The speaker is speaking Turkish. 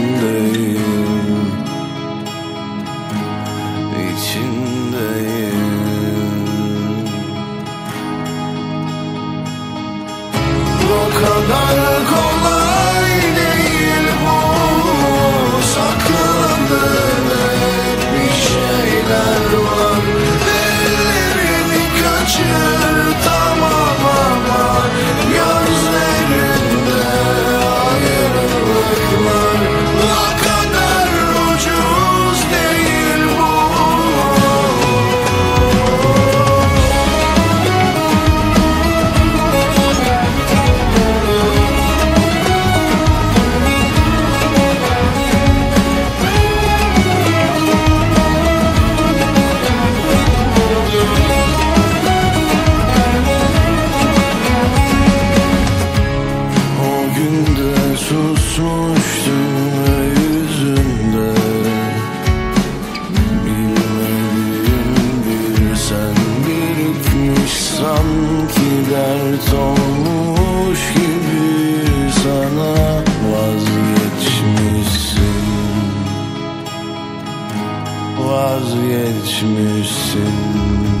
içindeyim. İçindeyim. vazgeçmişsin.